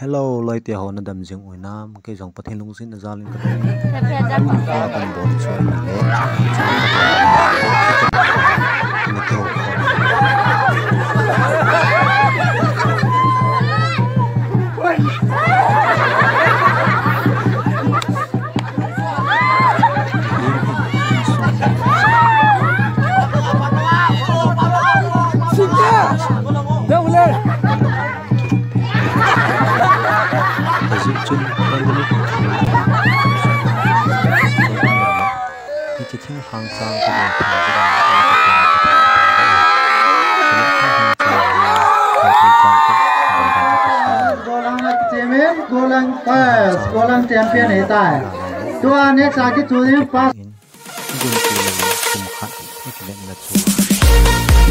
hello lời tiền hồ đầm riêng ở nam. Cây dòng phát hiện lung xin nó ra lên cái đó là cần bốn chuyện ฮังซางก็เดินทางไปได้โกลังเฟสโกลังแชมเปี้ยนเอตายตัวเน็กซ์อาทิตย์ชูนี้ปัสยิงตีเลยสมคัญไม่เล่นละชู